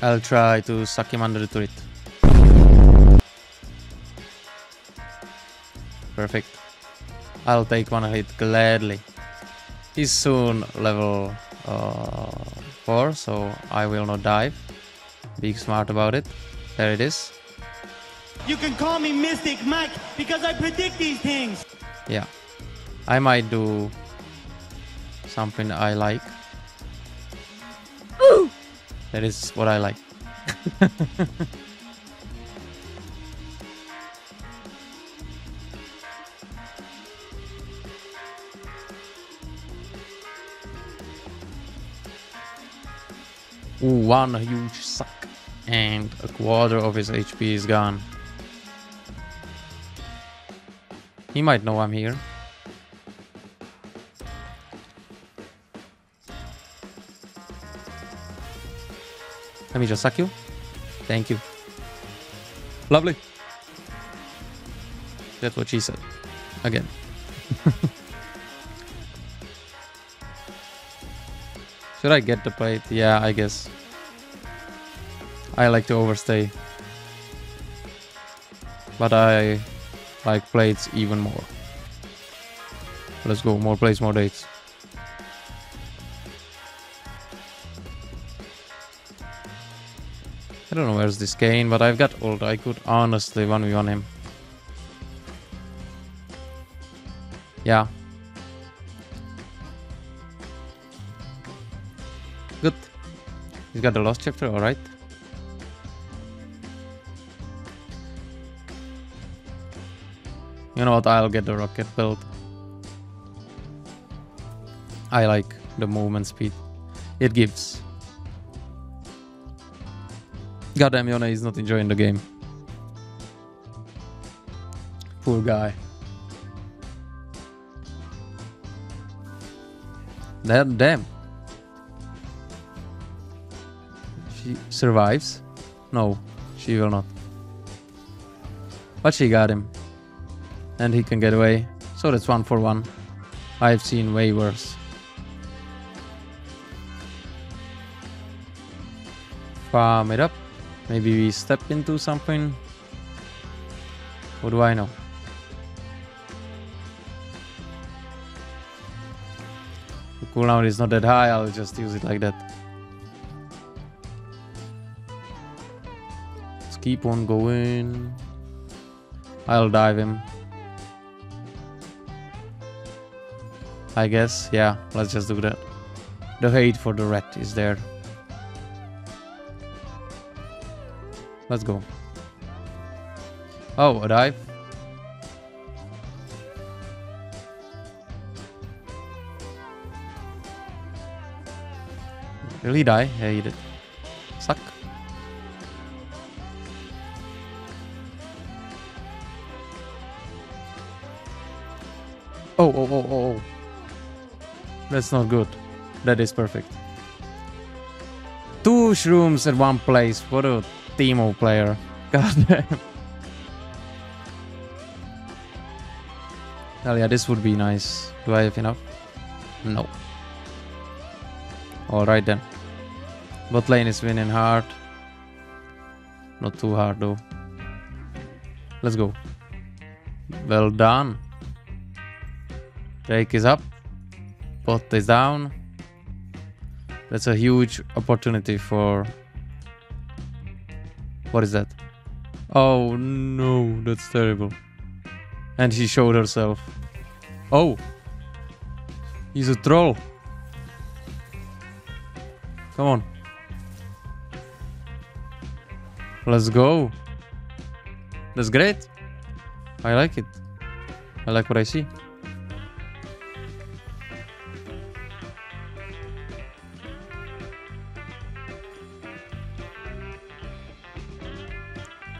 I'll try to suck him under the turret. Perfect. I'll take one hit gladly. He's soon level uh, 4, so I will not dive. Be smart about it. There it is. You can call me Mystic Mike because I predict these things. Yeah. I might do something I like. That is what I like. Ooh, one huge suck. And a quarter of his HP is gone. He might know I'm here. Let me just suck you. Thank you. Lovely. That's what she said. Again. Should I get the plate? Yeah, I guess. I like to overstay. But I like plates even more. Let's go, more plates, more dates. Don't know where's this Kayn, but I've got ult. I could honestly 1v1 him. Yeah. Good. He's got the lost chapter, alright. You know what, I'll get the rocket built. I like the movement speed. It gives. Goddamn, Yone is not enjoying the game. Poor guy. That damn. She survives. No, she will not. But she got him. And he can get away. So that's one for one. I've seen way worse. Farm it up. Maybe we step into something. What do I know? The cooldown is not that high, I'll just use it like that. Let's keep on going. I'll dive him. I guess, yeah, let's just do that. The hate for the rat is there. Let's go. Oh, a dive. Really die? Yeah, he did. Suck. Oh, oh, oh, oh, oh. That's not good. That is perfect. Two shrooms at one place. What a Teemo player. God damn. Hell yeah, this would be nice. Do I have enough? No. Alright then. Bot lane is winning hard. Not too hard though. Let's go. Well done. Drake is up. Bot is down. That's a huge opportunity for... What is that? Oh no, that's terrible. And she showed herself. Oh! He's a troll. Come on. Let's go. That's great. I like it. I like what I see.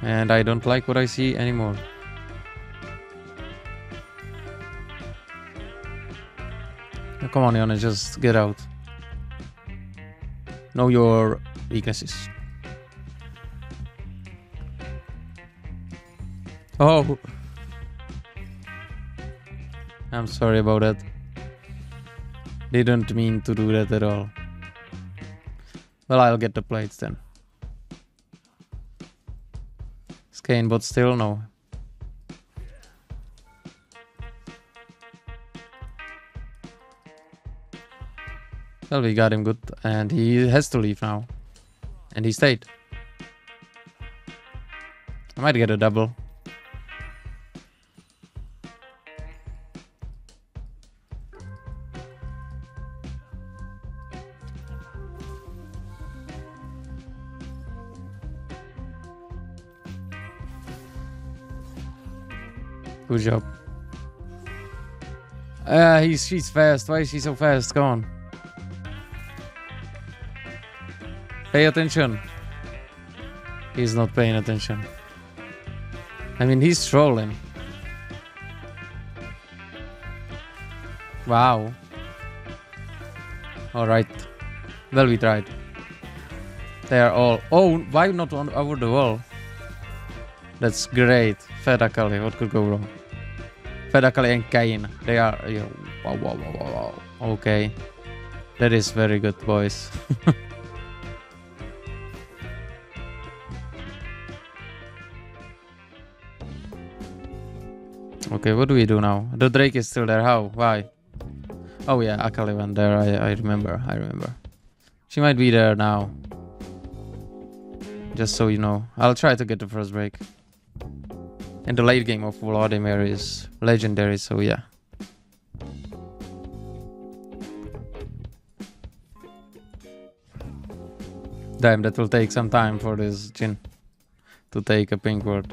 And I don't like what I see anymore. Come on, Yone, just get out. Know your weaknesses. Oh! I'm sorry about that. Didn't mean to do that at all. Well, I'll get the plates then. Kayn, but still no. Well, we got him good, and he has to leave now. And he stayed. I might get a double. Good job. Uh, he's she's fast. Why is she so fast? Go on. Pay attention. He's not paying attention. I mean, he's trolling. Wow. Alright. Well, we tried. They are all... Oh, why not on over the wall? That's great. Fed what could go wrong? Fed Akali and Kayn. They are... Yeah, wow, wow, wow, wow, wow. Okay. That is very good, boys. Okay, what do we do now? The Drake is still there. How? Why? Oh yeah, Akali went there. I, I remember. I remember. She might be there now. Just so you know. I'll try to get the first break. And the late game of Vladimir is legendary, so yeah. Damn, that will take some time for this Jhin to take a pink ward.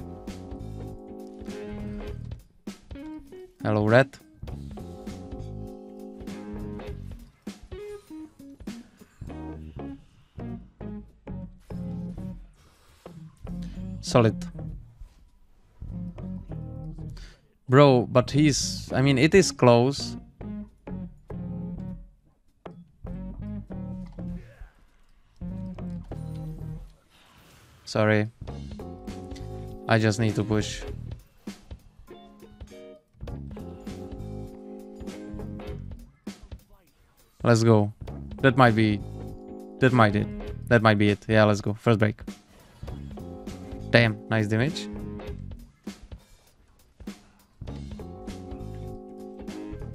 Hello, Red. Solid. Bro, but he's... I mean, it is close. Sorry. I just need to push. Let's go. That might be... That might it. That might be it. Yeah, let's go. First break. Damn, nice damage.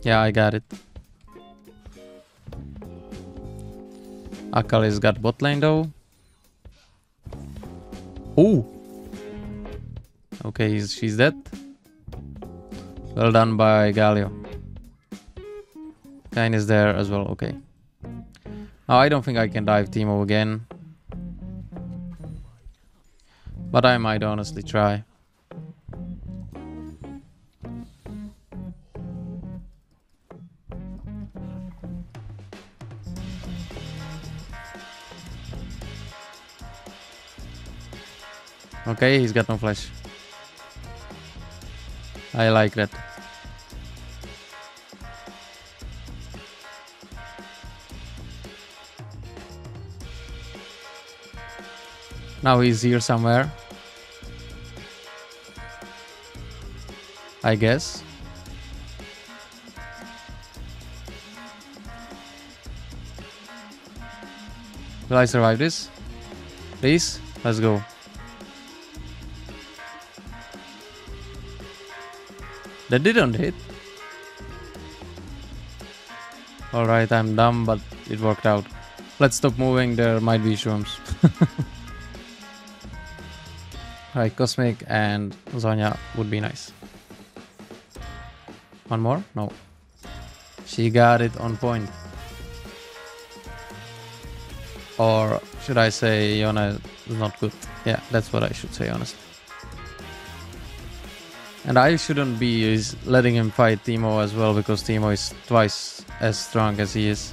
Yeah, I got it. Akali's got bot lane though. Ooh! Okay, she's dead. Well done by Galio. Kayn is there as well, okay. Oh, I don't think I can dive Teemo again. But I might honestly try. Okay, he's got no flash. I like that. Now he's here somewhere. I guess. Will I survive this? Please? Let's go. That didn't hit. Alright, I'm dumb, but it worked out. Let's stop moving, there might be shrooms. Alright, Cosmic and Zhonya would be nice. One more? No. She got it on point. Or should I say Yone is not good? Yeah, that's what I should say, honestly. And I shouldn't be letting him fight Teemo as well, because Teemo is twice as strong as he is.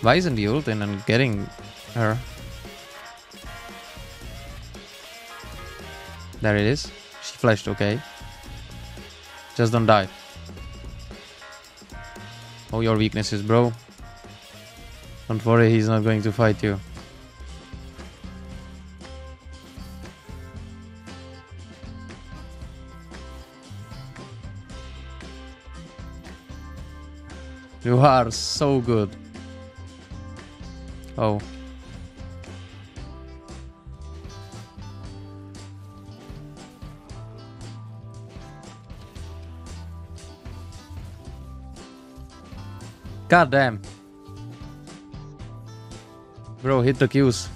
Why isn't he ulting and getting her? There it is. She flashed, okay. Just don't die. Oh, your weaknesses, bro. Don't worry, he's not going to fight you. You are so good. Oh. God damn. Bro, hit the cues.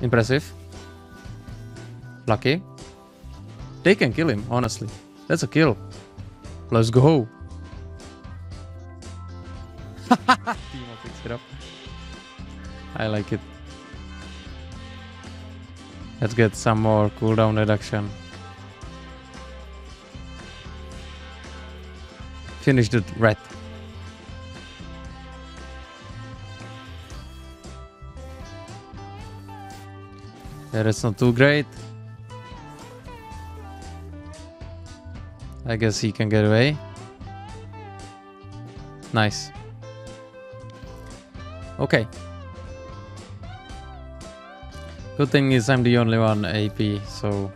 Impressive. Lucky. They can kill him, honestly. That's a kill. Let's go. Teemo picks it up. I like it. Let's get some more cooldown reduction. Finish the red. That's not too great. I guess he can get away. Nice. Okay. Good thing is I'm the only one AP, so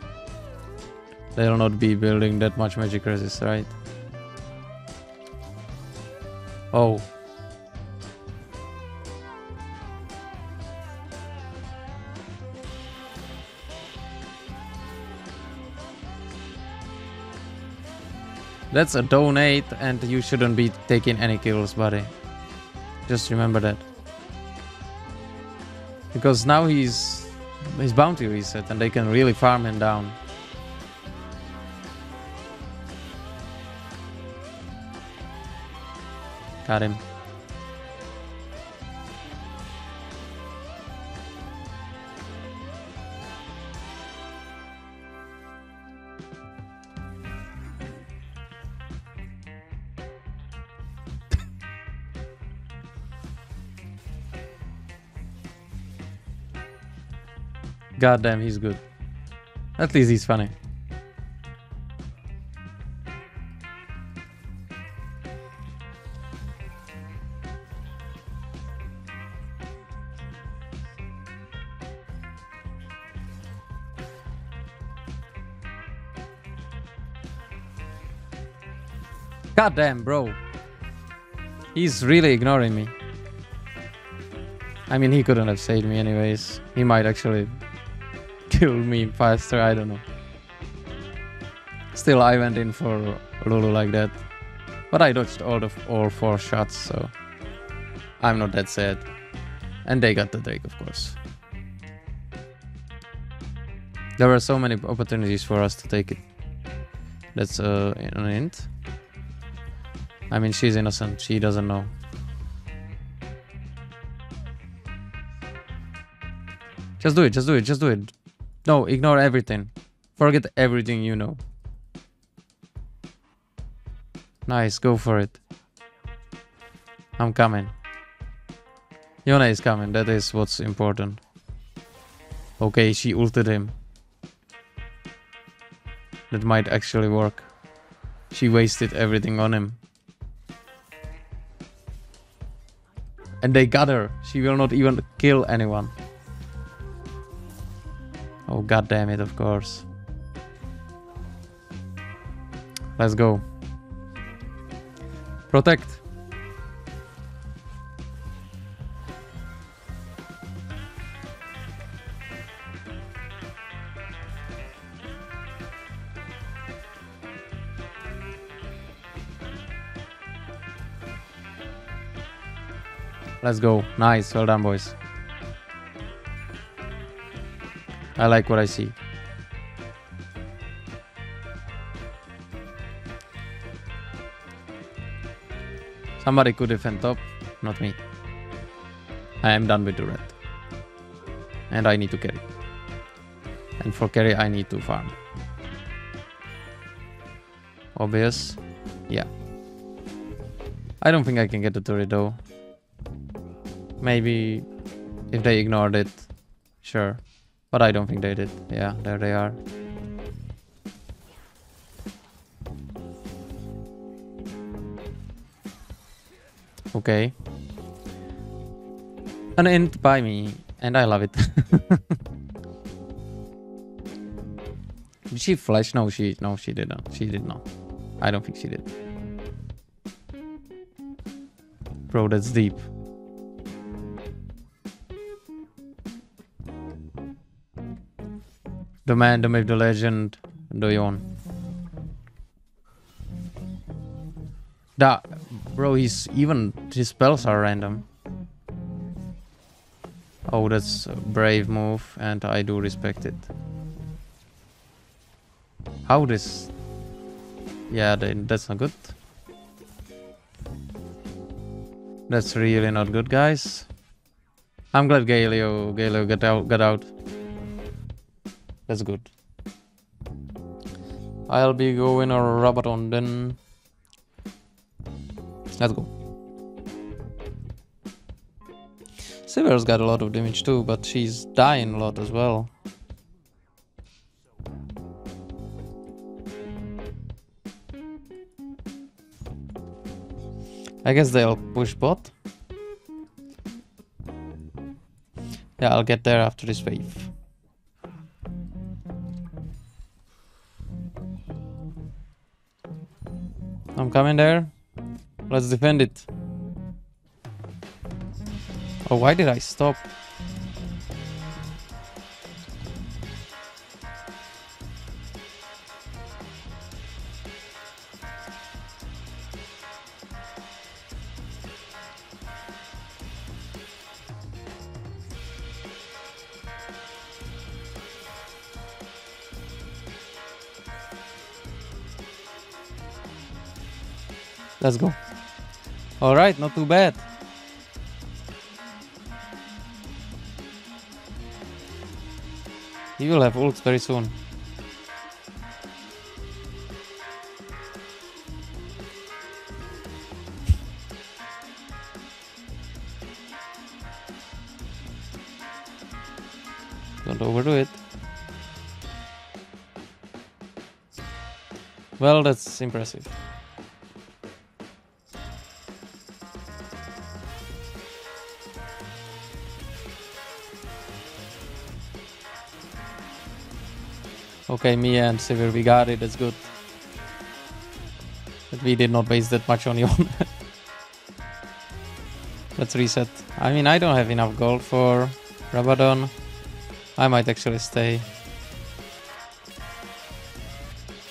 they'll not be building that much magic resist, right? Oh. That's a donate and you shouldn't be taking any kills, buddy. Just remember that. Because now he's his bounty reset and they can really farm him down. Got him. God damn, he's good. At least he's funny. God damn, bro. He's really ignoring me. I mean, he couldn't have saved me anyways. He might actually kill me faster, I don't know. Still, I went in for Lulu like that. But I dodged all the all four shots, so I'm not that sad. And they got the Drake, of course. There were so many opportunities for us to take it. That's uh, an hint. I mean, she's innocent. She doesn't know. Just do it, just do it, just do it. No, ignore everything. Forget everything you know. Nice, go for it. I'm coming. Yone is coming, that is what's important. Okay, she ulted him. That might actually work. She wasted everything on him. And they got her. She will not even kill anyone. Oh god damn it, of course. Let's go. Protect. Let's go. Nice. Well done, boys. I like what I see. Somebody could defend top, not me. I am done with the red. And I need to carry. And for carry I need to farm. Obvious? Yeah. I don't think I can get the turret though. Maybe if they ignored it, sure. But I don't think they did. Yeah, there they are. Okay. An int by me, and I love it. did she flash? No, she no, she didn't. She did not. I don't think she did. Bro, that's deep. The man, the myth, the legend, Doyon. That, bro, he's even his spells are random. Oh, that's a brave move, and I do respect it. How this? Yeah, that's not good. That's really not good, guys. I'm glad Galio, Galio got out, got out. That's good. I'll be going a Rabadon then. Let's go. Sivir's got a lot of damage too, but she's dying a lot as well. I guess they'll push bot. Yeah, I'll get there after this wave. I'm coming there. Let's defend it. Oh, why did I stop? Let's go. Alright, not too bad. He will have ults very soon. Don't overdo it. Well, that's impressive. Okay, me and Sivir, we got it, that's good. But we did not waste that much on you. Let's reset. I mean, I don't have enough gold for Rabadon. I might actually stay.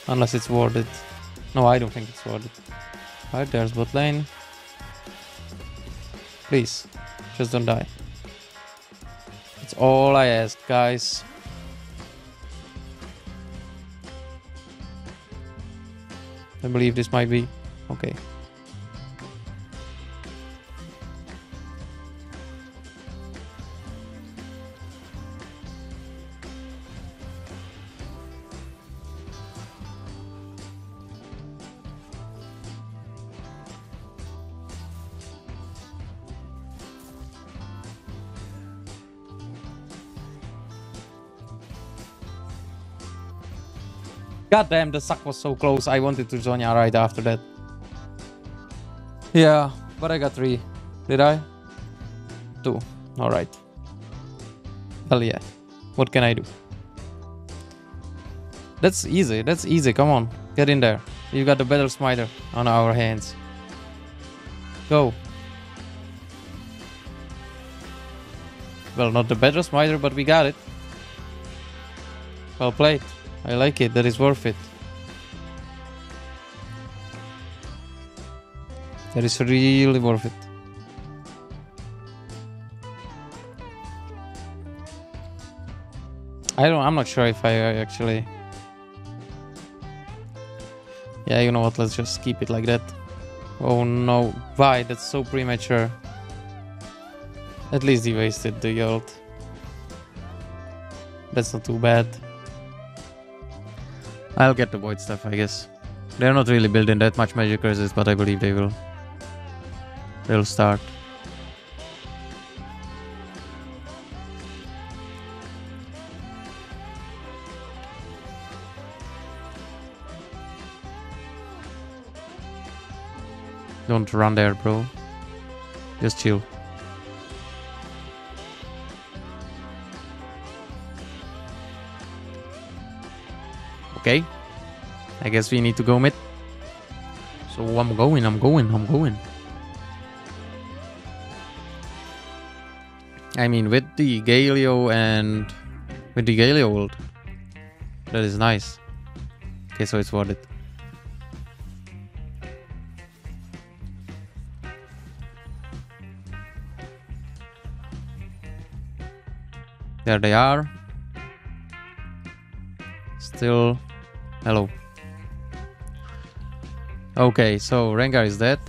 Unless it's worth it. No, I don't think it's worth it. Alright, there's bot lane. Please, just don't die. That's all I ask, guys. I believe this might be okay. God damn, the suck was so close. I wanted to Zhonya right after that. Yeah, but I got three. Did I? Two. Alright. Hell yeah. What can I do? That's easy. That's easy. Come on. Get in there. You got the better smiter on our hands. Go. Well, not the better smiter, but we got it. Well played. I like it, that is worth it. That is really worth it. I don't I'm not sure if I actually Yeah, you know what, let's just keep it like that. Oh no, why? That's so premature. At least he wasted the ult. That's not too bad. I'll get the void stuff, I guess. They're not really building that much magic resist, but I believe they will. They'll start. Don't run there, bro. Just chill. Okay. I guess we need to go mid. So I'm going, I'm going, I'm going. I mean, with the Galio and with the Galio ult, That is nice. Okay, so it's worth it. There they are. Still. Hello. Okay, so Rengar is dead.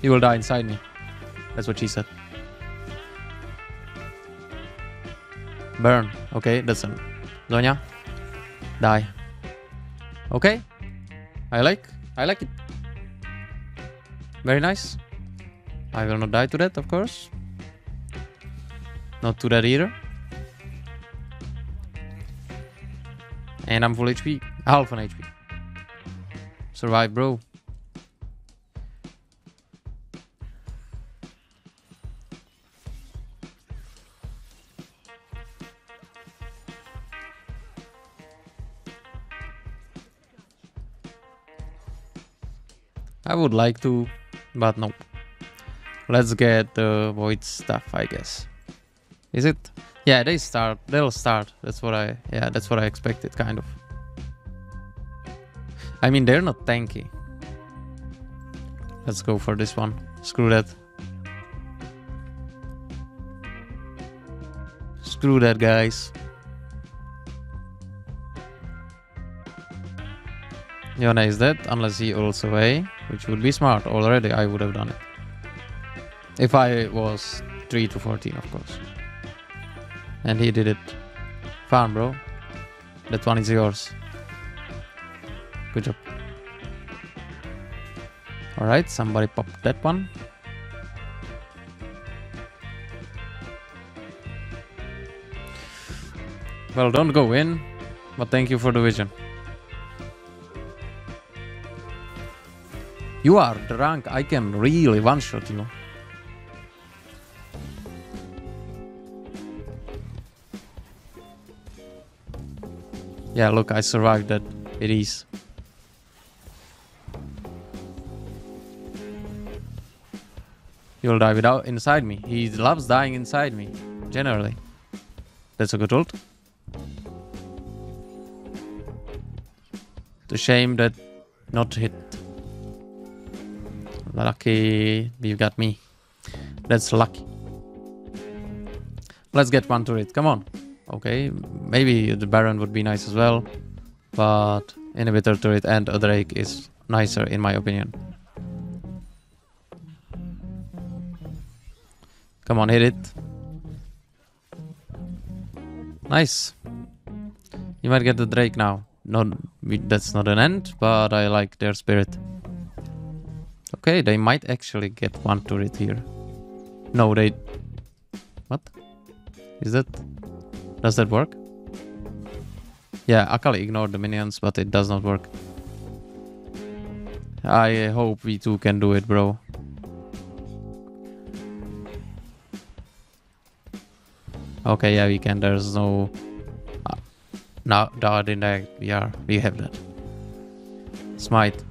You will die inside me. That's what she said. Burn. Okay, that's a Zhonya. Die. Okay. I like. I like it. Very nice. I will not die to that, of course. Not to that either. And I'm full HP. Half an HP. Survive, bro. I would like to, but no. Let's get the void stuff, I guess. Is it? Yeah, they start. They'll start. That's what I. Yeah, that's what I expected, kind of. I mean, they're not tanky. Let's go for this one. Screw that. Screw that, guys. Yone is dead, unless he ults away, which would be smart. Already, I would have done it. If I was 3 to 14, of course. And he did it. Fine, bro. That one is yours. Good job. Alright, somebody popped that one. Well, don't go in, but thank you for the vision. You are drunk, I can really one-shot you. Yeah, look, I survived that. It is. You'll die without inside me. He loves dying inside me, generally. That's a good ult. The shame that not hit. Lucky you got me. That's lucky. Let's get one turret. Come on. Okay, maybe the Baron would be nice as well. But inhibitor turret and a Drake is nicer in my opinion. Come on, hit it. Nice. You might get the Drake now. No, that's not an end, but I like their spirit. Okay, they might actually get one turret here. No, they... What? Is that... Does that work? Yeah, Akali ignored the minions, but it does not work. I hope we too can do it, bro. Okay, yeah, we can. There's no... Uh, no, no, didn't We are. We have that. Smite.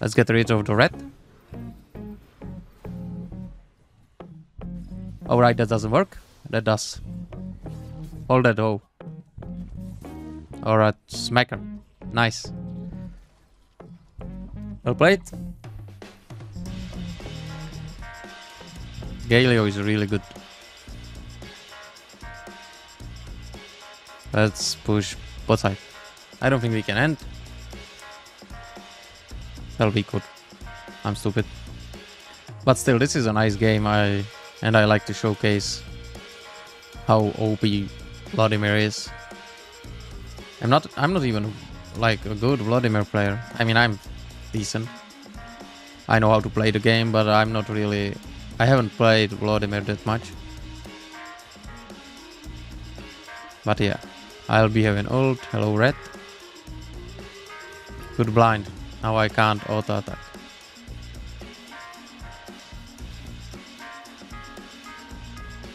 Let's get rid of the red. Oh, Alright, that doesn't work. That does. Hold that O. Alright, smacker. Nice. Well played. Galio is really good. Let's push both side. I don't think we can end. Well, we could. I'm stupid. But still, this is a nice game. I and I like to showcase how OP Vladimir is. I'm not. I'm not even like a good Vladimir player. I mean, I'm decent. I know how to play the game, but I'm not really. I haven't played Vladimir that much. But yeah, I'll be having ult. Hello, red. Good blind. Now I can't auto attack.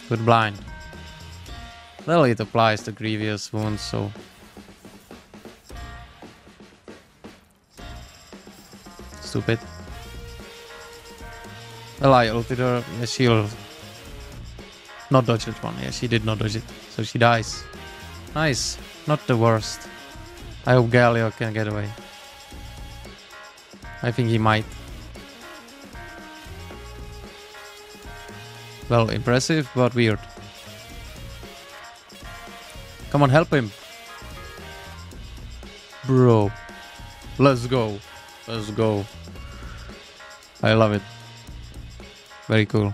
Good blind. Well, it applies the grievous wounds, so... Stupid. Well, I ulted her. Yeah, she'll not dodge that one. Yeah, she did not dodge it. So she dies. Nice. Not the worst. I hope Galio can get away. I think he might. Well, impressive, but weird. Come on, help him. Bro. Let's go. Let's go. I love it. Very cool.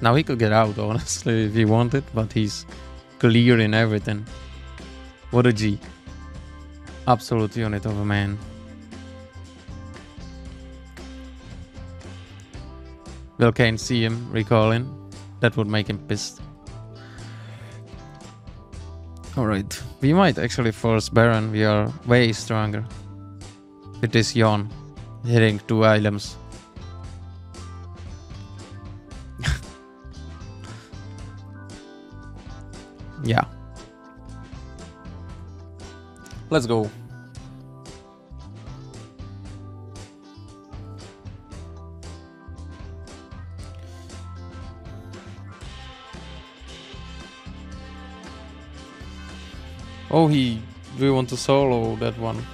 Now he could get out, honestly, if he wanted, but he's clearing everything. What a G. Absolute unit of a man. Will Kayn see him recalling? That would make him pissed. Alright, we might actually force Baron, we are way stronger. With this yawn, hitting two items. yeah. Let's go. Oh, he... You want to solo that one?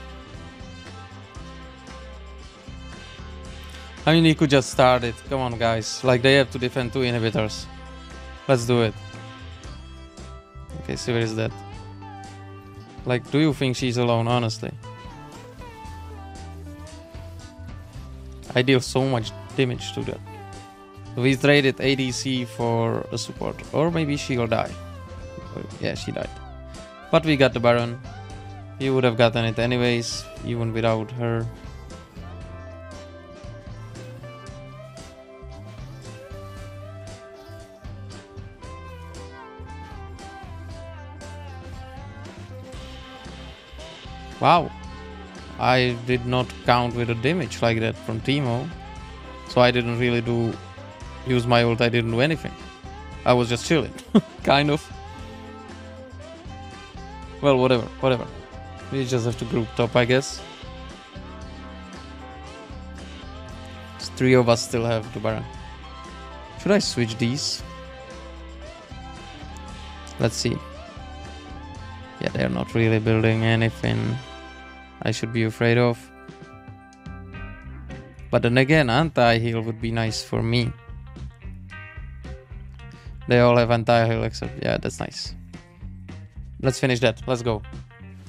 I mean, he could just start it. Come on, guys. Like, they have to defend two inhibitors. Let's do it. Okay, so where is that? Like, do you think she's alone, honestly? I deal so much damage to that. We traded ADC for a support. Or maybe she'll die. Yeah, she died. But we got the Baron. You would have gotten it anyways, even without her. Wow. I did not count with a damage like that from Teemo. So I didn't really do use my ult, I didn't do anything. I was just chilling. kind of. Well, whatever, whatever. We just have to group top, I guess. three of us still have the Baron. Should I switch these? Let's see. Yeah, they're not really building anything I should be afraid of. But then again, anti-heal would be nice for me. They all have anti-heal except... Yeah, that's nice. Let's finish that. Let's go.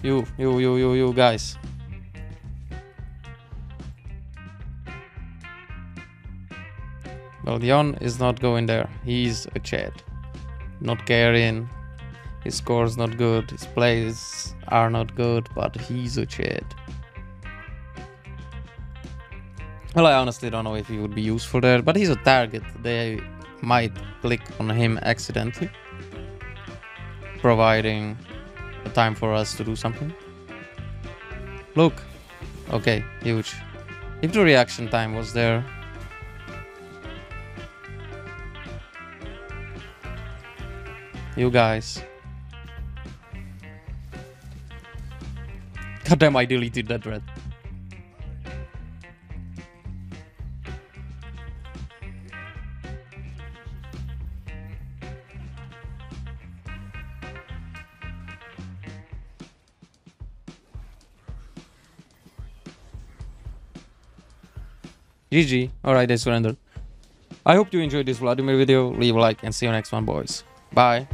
You, you, you, you, you guys. Well, Dion is not going there. He's a Chad. Not caring. His score's not good. His plays are not good, but he's a Chad. Well, I honestly don't know if he would be useful there, but he's a target. They might click on him accidentally providing a time for us to do something. Look. Okay, huge. If the reaction time was there. You guys. God damn, I deleted that red. GG. Alright, they surrendered. I hope you enjoyed this Vladimir video. Leave a like and see you next one, boys. Bye.